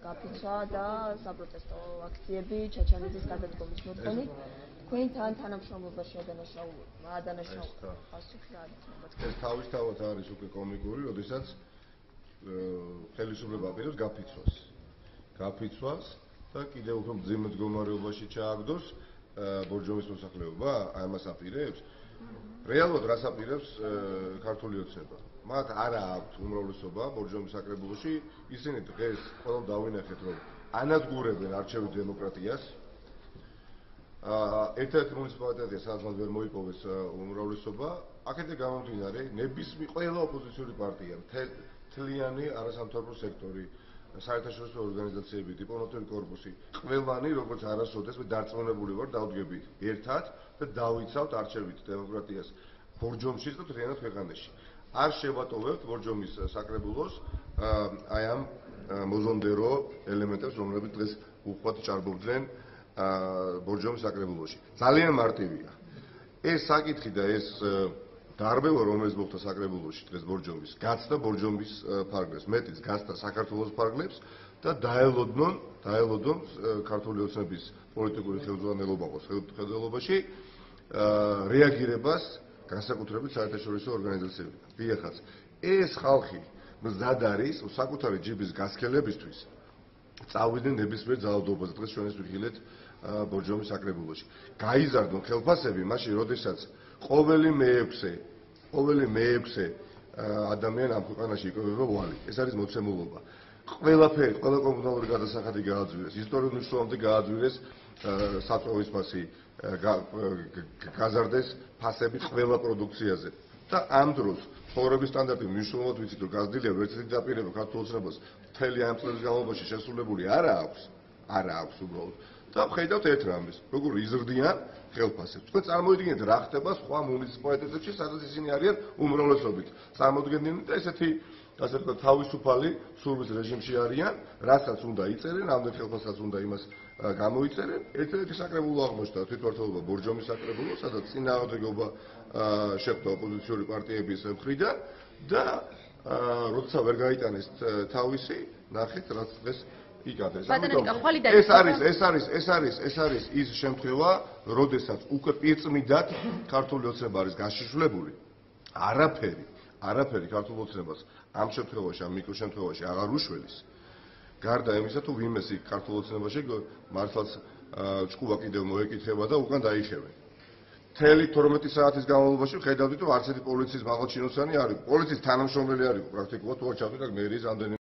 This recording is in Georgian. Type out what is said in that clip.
გაფიცვა და საპროტესტო აქციები ჩაჩანიძის გადადგომის მოთხოვნით. თქვენ თან თანამშრომლობაში ადანაშაულო, ადანაშაულო. პასუხი რა არის? ეს თავისთავად არის უკვე კომიკური, როდესაც ხელისუფლება აპირებს გაფიცვას. გაფიცვას და კიდევ უფრო მძიმე მდგომარეობაში ჩააგდოს ბორჯომის მოსახლეობა, აი ამას აპირებს. რეალურად რას აპირებს ქართული ოცნება? მათ არა აქვთ უმრავლესობა ბორჯომის საკრებულოში, ისინი დღეს ყველამ დავინახეთ რომ ანადგურებენ არჩევის დემოკრატიას. აა ერთ-ერთი მუნიციპალიტეტია სადაც მას ვერ მოიპოვეს უმრავლესობა, აქედან გამომდინარე, ნებისმიერ ყველა ოპოზიციური პარტია, მთლიანი არასამთავრობო სექტორი, საერთაშორისო ორგანიზაციები, დიპლომატიური корпуსი, ყველანი როგორც არასოდეს მე დარწმუნებული ვარ, დავდგები ერთად და დავიცავთ არჩევით დემოკრატიას ბორჯომში და მთლიანად ქვეყანაში. არ შევატოვებთ ბორჯომის საკრებულოს აი ამ მოზონდერო ელემენტებს, რომლებიც დღეს უხვად ჭარბობდნენ ბორჯომის საკრებულოში. ძალიან მარტივია. ეს საკითხი და ეს დარბევა რომელიც მოხდა საკრებულოში დღეს ბორჯომის გაცდა ბორჯომის ფარგლებს. მეტიც გაცდა საქართველოს ფარგლებს და დაელოდნონ დაელოდონ ქართული ოცნების პოლიტიკური ხელმძღვანელობაოს ხელმძღვანელობაში რეაგირებას განსაკუთრებით საერთაშორისო ორგანიზაციებიდან დიახაც ეს ხალხი მზად არის საკუთარი ჯიბის გასქელებისთვის წავიდნენ ნებისმიერ ძალადობაზე. დღეს ჩვენ ეს ვიხილეთ ბორჯომის საკრებულოში გაიზარდონ ხელფასები მაშინ როდესაც ყოველი მე-6 ყოველი მე-6 ადამიანი ამ ქვეყანაში იკვებება ვალი. ეს არის მოცემულობა. ყველაფერი, ყველა კომუნალური გადასახადი გააძვირეს, ისტორიული მნიშვნელობამდე გააძვირეს საწოვის ფასი, გაზარდეს ფასები ყველა პროდუქციაზე. და ამ დროს ცხოვრების სტანდარტი მნიშვნელოვნად ვიცით რომ გაზრდილია ვერცერთი დაპირება ქართულოცნებას მთელი ამ წლების განმავლობაში შესრულებული არა აქვს. არა აქვს უბრალოდ. და ხედავთ ერთ რამეს, როგორ იზრდიან ხელფასებს. თქვენ წარმოიდგინეთ რა ხდება სხვა მუნიციპალიტეტებში, სადაც ისინი არიან უმრავლესობით. წარმოიდგინეთ და ესეთი ასე ვთქვათ, თავისუფალი სურვილის რეჟიმში არიან, რასაც უნდა იწერენ, ამდენ ხელფასსაც უნდა იმას გამოიწერენ. ერთ-ერთი საკრებულო აღმოჩნდა თვითმართველობა ბორჯომის საკრებულო, სადაც წინააღმდეგობა შეხვდა ოპოზიციური პარტიების მხრიდან და როცა ვერ გაიტანეს თავისი, ნახეთ რაც დღეს იგადეს. ეს არის, ეს არის, ეს არის, ეს არის ის შემთხვევა, როდესაც უკვე პირწმიდად ქართული ოცნება არის გაშიშვლებული. არაფერი, არაფერი ქართულ ოცნებას ამ შემთხვევაში, ამ მიკრო შემთხვევაში აღარ უშველის. გარდა იმისა, თუ ვინმეს იქ ქართულ ოცნებაში მართლაც ჭკუა კიდევ მოეკითხება და უკან დაიხევენ. თელი 12 საათის განმავლობაში ხედავდით, რომ არც ერთი პოლიციის მაღალჩინოსანი არ იყო. პოლიციის თანამშრომელი არ იყო პრაქტიკულად, თუ არ ჩავდით აქ მერის ამდენი